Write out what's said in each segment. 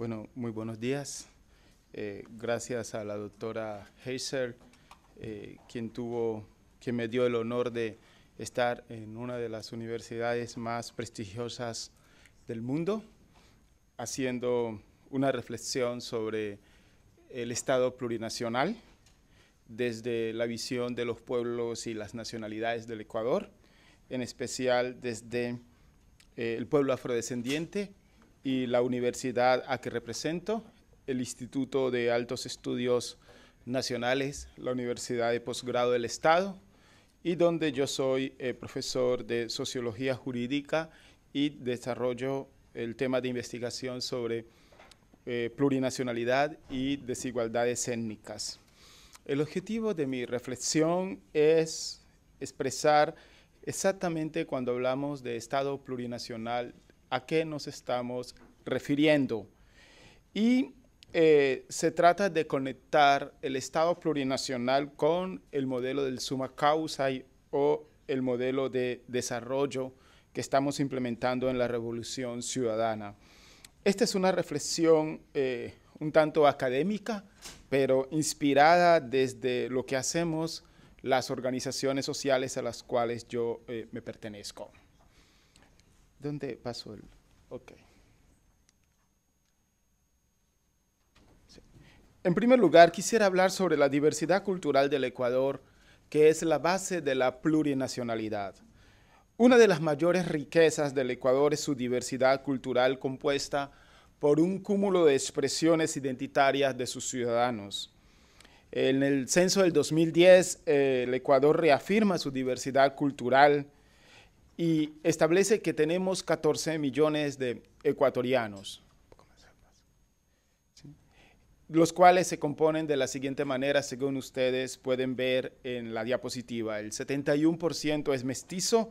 Bueno, muy buenos días. Eh, gracias a la doctora Heiser, eh, quien, tuvo, quien me dio el honor de estar en una de las universidades más prestigiosas del mundo, haciendo una reflexión sobre el Estado plurinacional desde la visión de los pueblos y las nacionalidades del Ecuador, en especial desde eh, el pueblo afrodescendiente y la universidad a que represento, el Instituto de Altos Estudios Nacionales, la Universidad de Postgrado del Estado, y donde yo soy eh, profesor de Sociología Jurídica y desarrollo el tema de investigación sobre eh, plurinacionalidad y desigualdades étnicas. El objetivo de mi reflexión es expresar exactamente cuando hablamos de Estado plurinacional a qué nos estamos refiriendo. Y eh, se trata de conectar el Estado plurinacional con el modelo del suma causa o el modelo de desarrollo que estamos implementando en la Revolución Ciudadana. Esta es una reflexión eh, un tanto académica, pero inspirada desde lo que hacemos las organizaciones sociales a las cuales yo eh, me pertenezco. ¿Dónde pasó el...? Ok. En primer lugar, quisiera hablar sobre la diversidad cultural del Ecuador, que es la base de la plurinacionalidad. Una de las mayores riquezas del Ecuador es su diversidad cultural compuesta por un cúmulo de expresiones identitarias de sus ciudadanos. En el censo del 2010, eh, el Ecuador reafirma su diversidad cultural y establece que tenemos 14 millones de ecuatorianos, los cuales se componen de la siguiente manera, según ustedes pueden ver en la diapositiva. El 71% es mestizo,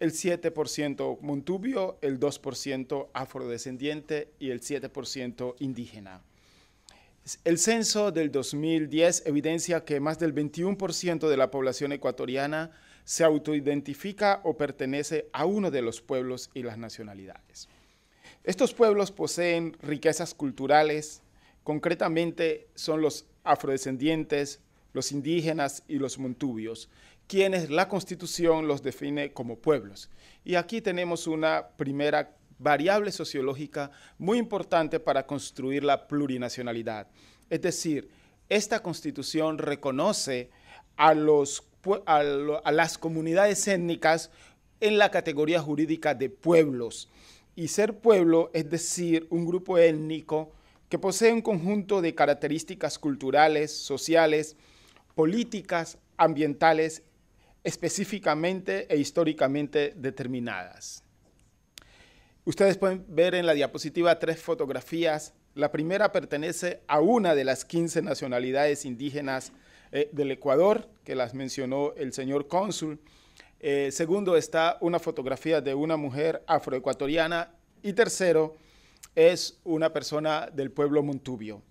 el 7% montubio, el 2% afrodescendiente y el 7% indígena. El censo del 2010 evidencia que más del 21% de la población ecuatoriana se autoidentifica o pertenece a uno de los pueblos y las nacionalidades. Estos pueblos poseen riquezas culturales, concretamente son los afrodescendientes, los indígenas y los montubios, quienes la Constitución los define como pueblos. Y aquí tenemos una primera variable sociológica muy importante para construir la plurinacionalidad. Es decir, esta Constitución reconoce a los a, las comunidades étnicas en la categoría jurídica de pueblos. Y ser pueblo es decir, un grupo étnico que posee un conjunto de características culturales, sociales, políticas, ambientales, específicamente e históricamente determinadas. Ustedes pueden ver en la diapositiva tres fotografías. La primera pertenece a una de las 15 nacionalidades indígenas eh, del Ecuador, que las mencionó el señor cónsul. Eh, segundo, está una fotografía de una mujer afroecuatoriana. Y tercero, es una persona del pueblo montubio.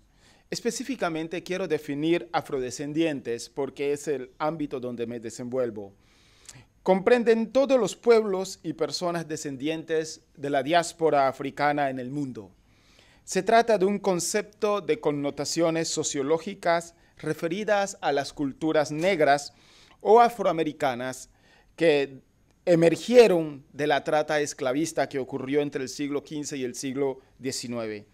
Específicamente quiero definir afrodescendientes porque es el ámbito donde me desenvuelvo. Comprenden todos los pueblos y personas descendientes de la diáspora africana en el mundo. Se trata de un concepto de connotaciones sociológicas referidas a las culturas negras o afroamericanas que emergieron de la trata esclavista que ocurrió entre el siglo XV y el siglo XIX.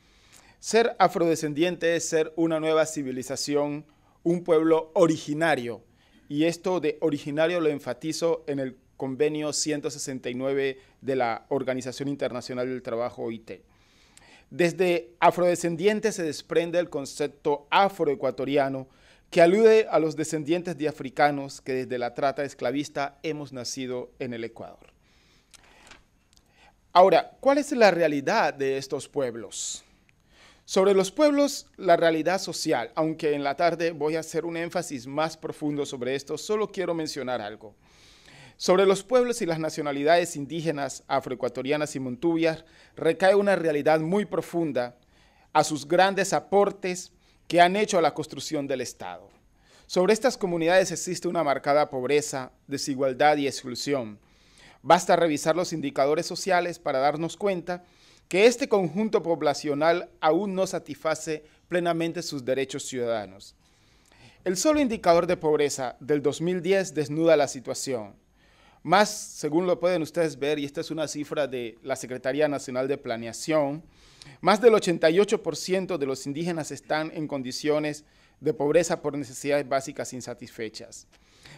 Ser afrodescendiente es ser una nueva civilización, un pueblo originario. Y esto de originario lo enfatizo en el convenio 169 de la Organización Internacional del Trabajo OIT. Desde afrodescendiente se desprende el concepto afroecuatoriano que alude a los descendientes de africanos que desde la trata esclavista hemos nacido en el Ecuador. Ahora, ¿cuál es la realidad de estos pueblos? Sobre los pueblos, la realidad social, aunque en la tarde voy a hacer un énfasis más profundo sobre esto, solo quiero mencionar algo. Sobre los pueblos y las nacionalidades indígenas, afroecuatorianas y montubias, recae una realidad muy profunda a sus grandes aportes que han hecho a la construcción del Estado. Sobre estas comunidades existe una marcada pobreza, desigualdad y exclusión. Basta revisar los indicadores sociales para darnos cuenta que este conjunto poblacional aún no satisface plenamente sus derechos ciudadanos. El solo indicador de pobreza del 2010 desnuda la situación. Más, según lo pueden ustedes ver, y esta es una cifra de la Secretaría Nacional de Planeación, más del 88% de los indígenas están en condiciones de pobreza por necesidades básicas insatisfechas.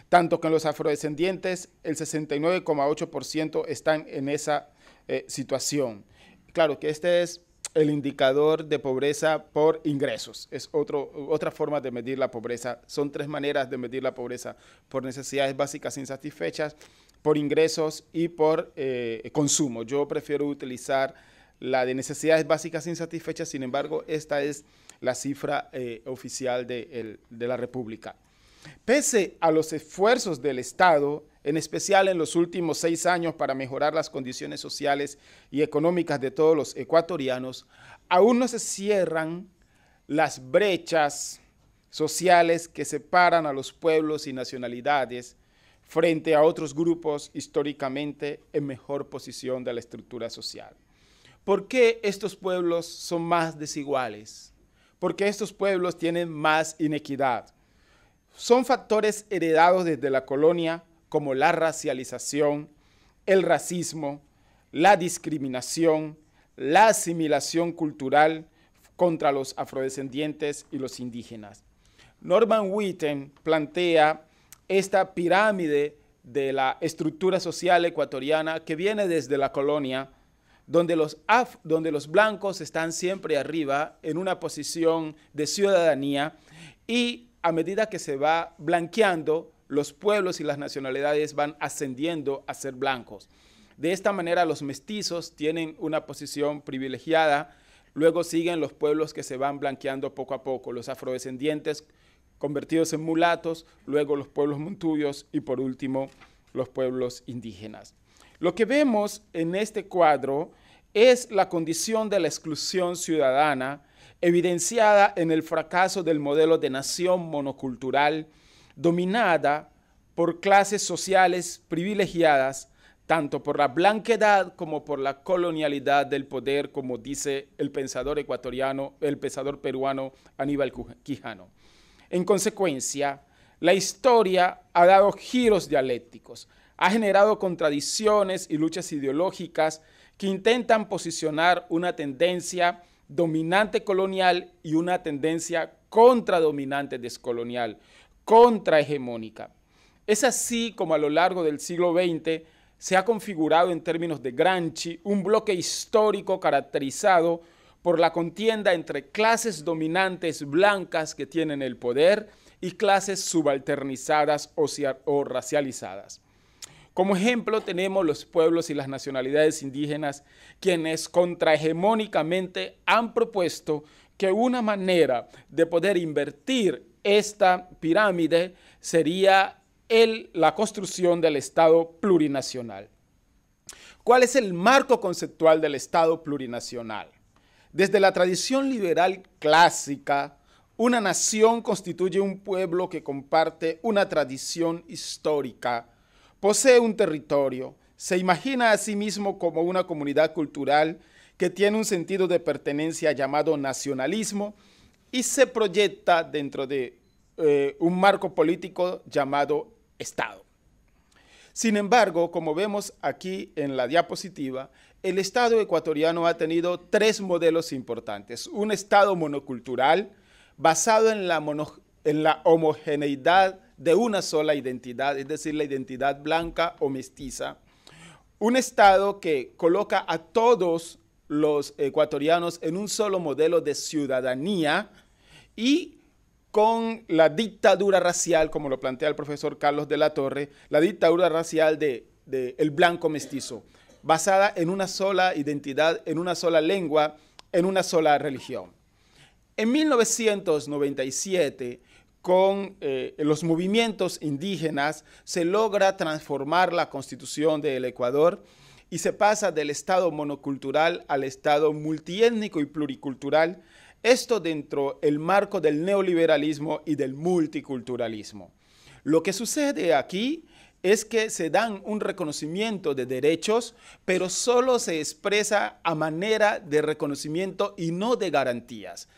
Tanto que los afrodescendientes, el 69,8% están en esa eh, situación. Claro que este es el indicador de pobreza por ingresos. Es otro, otra forma de medir la pobreza. Son tres maneras de medir la pobreza. Por necesidades básicas insatisfechas, por ingresos y por eh, consumo. Yo prefiero utilizar la de necesidades básicas insatisfechas, sin embargo, esta es la cifra eh, oficial de, de la República. Pese a los esfuerzos del Estado, en especial en los últimos seis años para mejorar las condiciones sociales y económicas de todos los ecuatorianos, aún no se cierran las brechas sociales que separan a los pueblos y nacionalidades frente a otros grupos históricamente en mejor posición de la estructura social. ¿Por qué estos pueblos son más desiguales? ¿Por qué estos pueblos tienen más inequidad? Son factores heredados desde la colonia como la racialización, el racismo, la discriminación, la asimilación cultural contra los afrodescendientes y los indígenas. Norman Witten plantea esta pirámide de la estructura social ecuatoriana que viene desde la colonia, donde los, donde los blancos están siempre arriba en una posición de ciudadanía y a medida que se va blanqueando, los pueblos y las nacionalidades van ascendiendo a ser blancos. De esta manera los mestizos tienen una posición privilegiada, luego siguen los pueblos que se van blanqueando poco a poco, los afrodescendientes convertidos en mulatos, luego los pueblos montubios y por último los pueblos indígenas. Lo que vemos en este cuadro es la condición de la exclusión ciudadana evidenciada en el fracaso del modelo de nación monocultural dominada por clases sociales privilegiadas, tanto por la blanquedad como por la colonialidad del poder, como dice el pensador ecuatoriano, el pensador peruano Aníbal Quijano. En consecuencia, la historia ha dado giros dialécticos, ha generado contradicciones y luchas ideológicas que intentan posicionar una tendencia dominante colonial y una tendencia contradominante descolonial, contrahegemónica. Es así como a lo largo del siglo XX se ha configurado en términos de Granchi un bloque histórico caracterizado por la contienda entre clases dominantes blancas que tienen el poder y clases subalternizadas o racializadas. Como ejemplo tenemos los pueblos y las nacionalidades indígenas, quienes contrahegemónicamente han propuesto que una manera de poder invertir esta pirámide sería la construcción del Estado plurinacional. ¿Cuál es el marco conceptual del Estado plurinacional? Desde la tradición liberal clásica, una nación constituye un pueblo que comparte una tradición histórica, posee un territorio, se imagina a sí mismo como una comunidad cultural que tiene un sentido de pertenencia llamado nacionalismo y se proyecta dentro de eh, un marco político llamado Estado. Sin embargo, como vemos aquí en la diapositiva, el Estado ecuatoriano ha tenido tres modelos importantes. Un Estado monocultural basado en la, en la homogeneidad de una sola identidad, es decir, la identidad blanca o mestiza. Un Estado que coloca a todos los ecuatorianos en un solo modelo de ciudadanía y con la dictadura racial, como lo plantea el profesor Carlos de la Torre, la dictadura racial del de, el blanco mestizo, basada en una sola identidad, en una sola lengua, en una sola religión. En 1997, con eh, los movimientos indígenas, se logra transformar la constitución del Ecuador y se pasa del Estado monocultural al Estado multiétnico y pluricultural, esto dentro del marco del neoliberalismo y del multiculturalismo. Lo que sucede aquí es que se dan un reconocimiento de derechos, pero solo se expresa a manera de reconocimiento y no de garantías.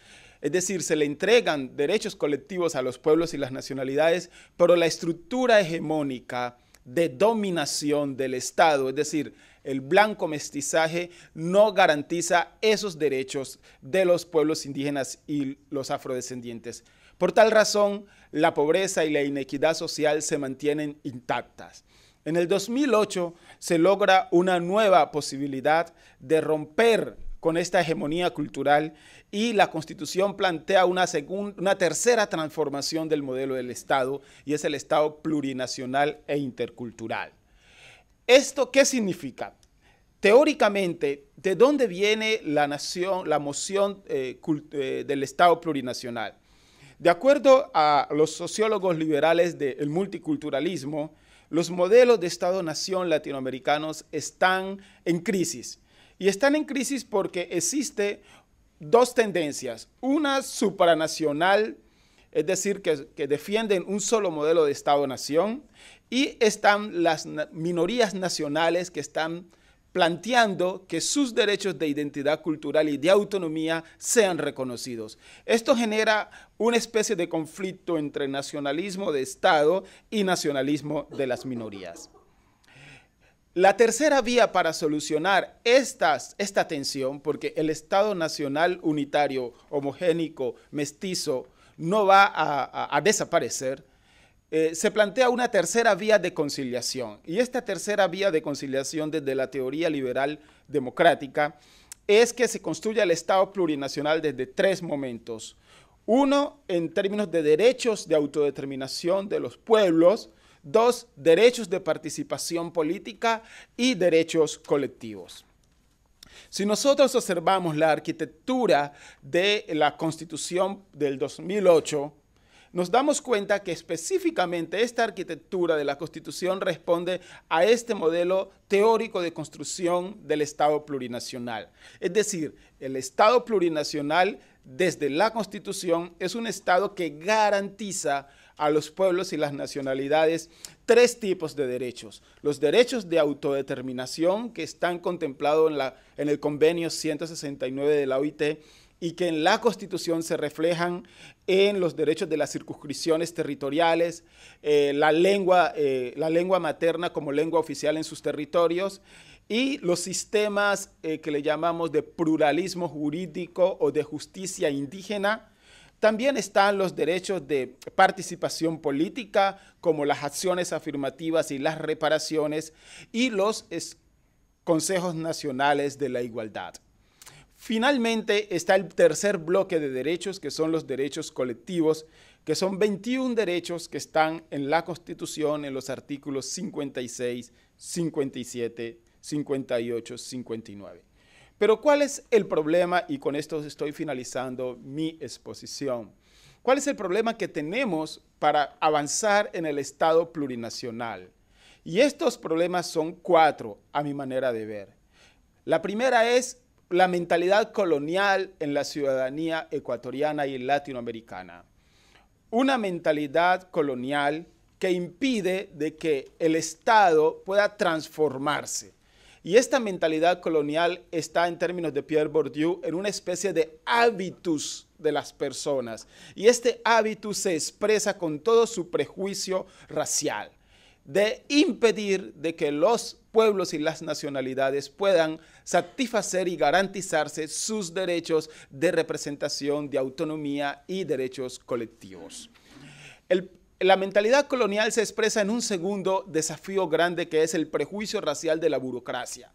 Es decir, se le entregan derechos colectivos a los pueblos y las nacionalidades, pero la estructura hegemónica de dominación del Estado, es decir, el blanco mestizaje no garantiza esos derechos de los pueblos indígenas y los afrodescendientes. Por tal razón, la pobreza y la inequidad social se mantienen intactas. En el 2008 se logra una nueva posibilidad de romper con esta hegemonía cultural y la Constitución plantea una, una tercera transformación del modelo del Estado y es el Estado plurinacional e intercultural. ¿Esto qué significa? Teóricamente, ¿de dónde viene la, nación, la moción eh, eh, del Estado plurinacional? De acuerdo a los sociólogos liberales del multiculturalismo, los modelos de Estado-nación latinoamericanos están en crisis. Y están en crisis porque existe dos tendencias. Una supranacional, es decir, que, defienden un solo modelo de Estado-nación, y están las minorías nacionales que están planteando que sus derechos de identidad cultural y de autonomía sean reconocidos. Esto genera una especie de conflicto entre nacionalismo de Estado y nacionalismo de las minorías. La tercera vía para solucionar esta tensión, porque el Estado nacional unitario, homogénico, mestizo, no va a, a desaparecer, eh, se plantea una tercera vía de conciliación. Y esta tercera vía de conciliación desde la teoría liberal democrática es que se construya el Estado plurinacional desde tres momentos. Uno, en términos de derechos de autodeterminación de los pueblos. Dos, derechos de participación política y derechos colectivos. Si nosotros observamos la arquitectura de la Constitución del 2008, nos damos cuenta que específicamente esta arquitectura de la Constitución responde a este modelo teórico de construcción del Estado plurinacional. Es decir, el Estado plurinacional desde la Constitución es un Estado que garantiza a los pueblos y las nacionalidades tres tipos de derechos. Los derechos de autodeterminación que están contemplados en, en el convenio 169 de la OIT y que en la Constitución se reflejan en los derechos de las circunscripciones territoriales, eh, la, lengua, eh, la lengua materna como lengua oficial en sus territorios y los sistemas eh, que le llamamos de pluralismo jurídico o de justicia indígena. También están los derechos de participación política, como las acciones afirmativas y las reparaciones, y los consejos nacionales de la igualdad. Finalmente está el tercer bloque de derechos, que son los derechos colectivos, que son 21 derechos que están en la Constitución en los artículos 56, 57, 58, 59. Pero ¿cuál es el problema? Y con esto estoy finalizando mi exposición. ¿Cuál es el problema que tenemos para avanzar en el Estado plurinacional? Y estos problemas son cuatro, a mi manera de ver. La primera es la mentalidad colonial en la ciudadanía ecuatoriana y latinoamericana. Una mentalidad colonial que impide de que el Estado pueda transformarse. Y esta mentalidad colonial está en términos de Pierre Bourdieu en una especie de hábitus de las personas. Y este hábitus se expresa con todo su prejuicio racial, de impedir de que los pueblos y las nacionalidades puedan satisfacer y garantizarse sus derechos de representación, de autonomía y derechos colectivos. La mentalidad colonial se expresa en un segundo desafío grande que es el prejuicio racial de la burocracia.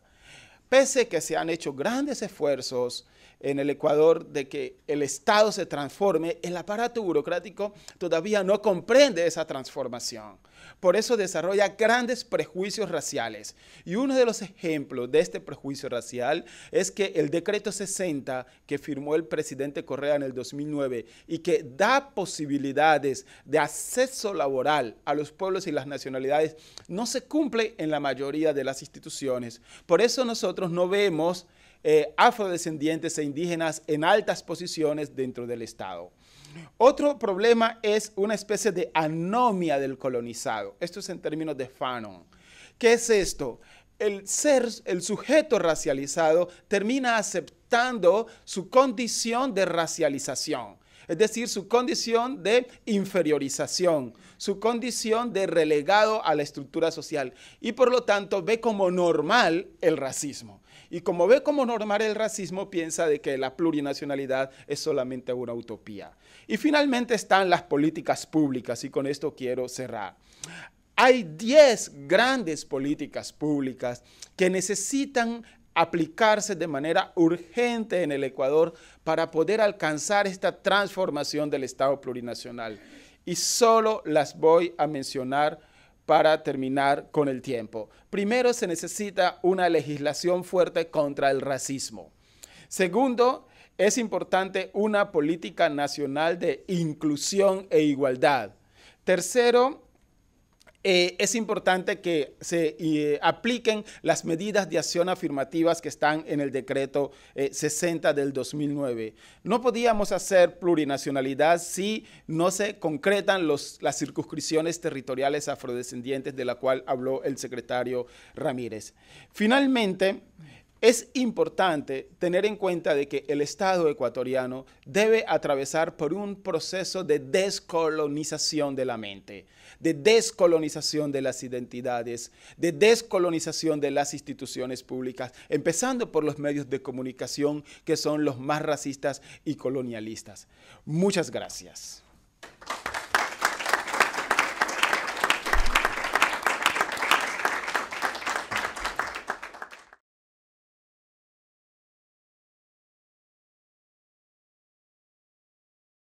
Pese que se han hecho grandes esfuerzos en el Ecuador de que el Estado se transforme, el aparato burocrático todavía no comprende esa transformación. Por eso desarrolla grandes prejuicios raciales. Y uno de los ejemplos de este prejuicio racial es que el decreto 60 que firmó el presidente Correa en el 2009 y que da posibilidades de acceso laboral a los pueblos y las nacionalidades no se cumple en la mayoría de las instituciones. Por eso nosotros no vemos eh, afrodescendientes e indígenas en altas posiciones dentro del Estado. Otro problema es una especie de anomia del colonizado. Esto es en términos de Fanon. ¿Qué es esto? El ser, el sujeto racializado termina aceptando su condición de racialización es decir, su condición de inferiorización, su condición de relegado a la estructura social y por lo tanto ve como normal el racismo. Y como ve como normal el racismo, piensa de que la plurinacionalidad es solamente una utopía. Y finalmente están las políticas públicas, y con esto quiero cerrar. Hay 10 grandes políticas públicas que necesitan aplicarse de manera urgente en el Ecuador para poder alcanzar esta transformación del Estado plurinacional. Y solo las voy a mencionar para terminar con el tiempo. Primero, se necesita una legislación fuerte contra el racismo. Segundo, es importante una política nacional de inclusión e igualdad. Tercero, eh, es importante que se eh, apliquen las medidas de acción afirmativas que están en el decreto 60 eh, del 2009. No podíamos hacer plurinacionalidad si no se concretan las circunscripciones territoriales afrodescendientes de la cual habló el secretario Ramírez. Finalmente, es importante tener en cuenta de que el Estado ecuatoriano debe atravesar por un proceso de descolonización de la mente de descolonización de las identidades, de descolonización de las instituciones públicas, empezando por los medios de comunicación que son los más racistas y colonialistas. Muchas gracias.